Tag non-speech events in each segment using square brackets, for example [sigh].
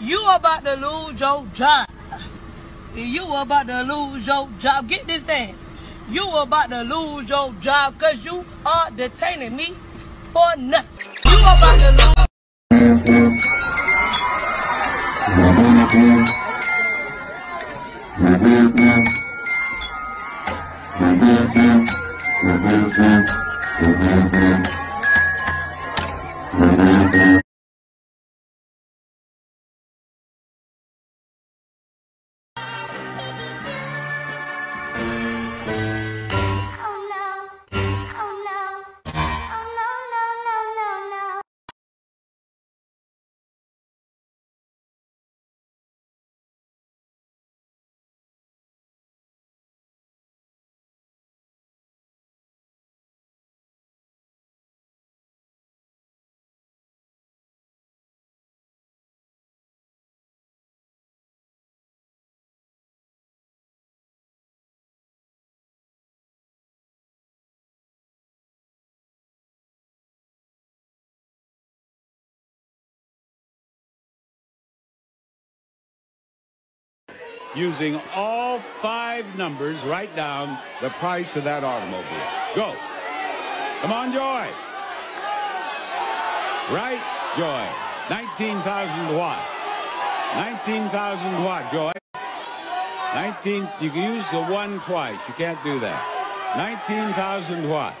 You about to lose your job. You about to lose your job. Get this dance. You about to lose your job because you are detaining me for nothing. You about to lose. Oh [laughs] using all five numbers, write down the price of that automobile. Go. Come on, Joy. Right, Joy. 19,000 watt. 19,000 watt, Joy. 19, you can use the one twice. You can't do that. 19,000 watt.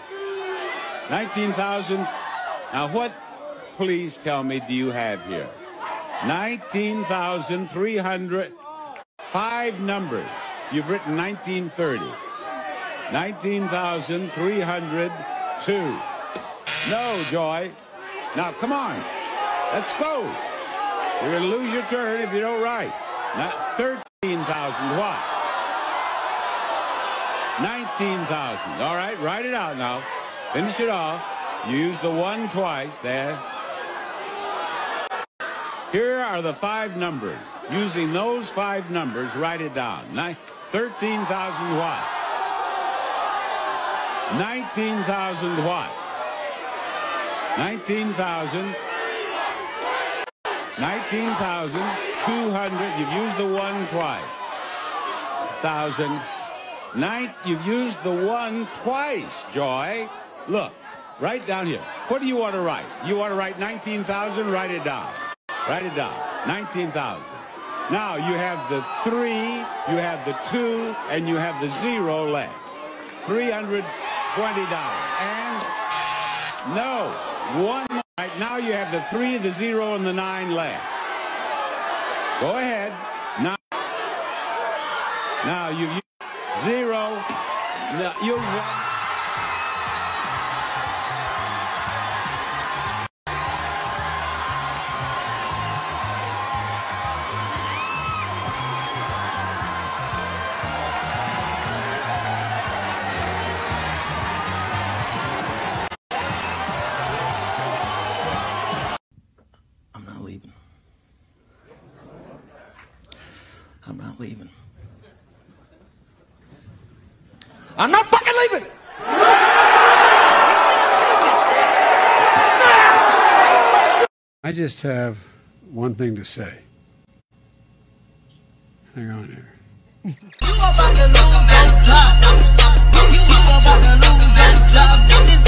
19,000. Now what, please tell me, do you have here? 19,300. Five numbers. You've written 1930. 19,302. No, Joy. Now, come on. Let's go. You're going to lose your turn if you don't write. Not 13,000 what? 19,000. All right, write it out now. Finish it off. Use the one twice there. Here are the five numbers. Using those five numbers, write it down. 13,000 watts. 19,000 watts. 19,000. 19,200. You've used the one twice. Thousand. Nine, you've used the one twice, Joy. Look, write down here. What do you want to write? You want to write 19,000? Write it down. Write it down. 19,000. Now you have the three, you have the two, and you have the zero left. $320. And no, one. Right now you have the three, the zero, and the nine left. Go ahead. Now, now you've zero. No, you. I'm not fucking leaving! I just have one thing to say. Hang on here. You about to lose your job. You, you about to lose your job.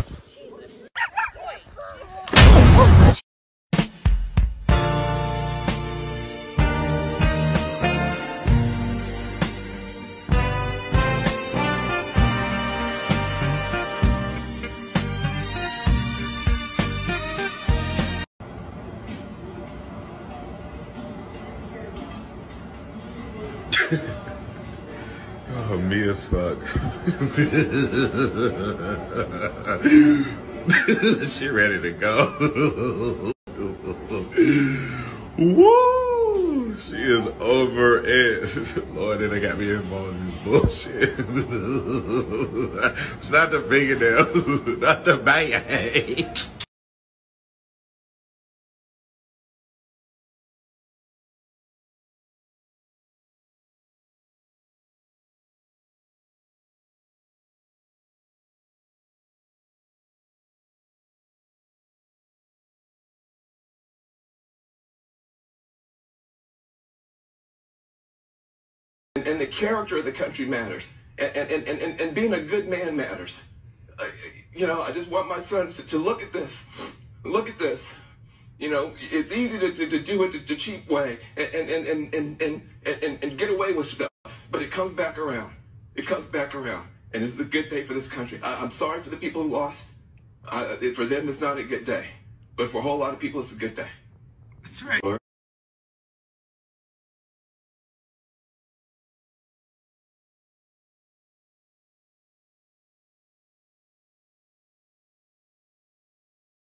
[laughs] oh, me as fuck. [laughs] she ready to go. [laughs] Woo! She is over it. Lord, and they got me involved in this bullshit. not the fingernails, not the bag. And, and the character of the country matters, and, and, and, and, and being a good man matters. Uh, you know, I just want my sons to, to look at this. Look at this. You know, it's easy to, to, to do it the, the cheap way and, and, and, and, and, and, and, and get away with stuff, but it comes back around. It comes back around. And it's a good day for this country. I, I'm sorry for the people who lost. I, for them, it's not a good day. But for a whole lot of people, it's a good day. That's right.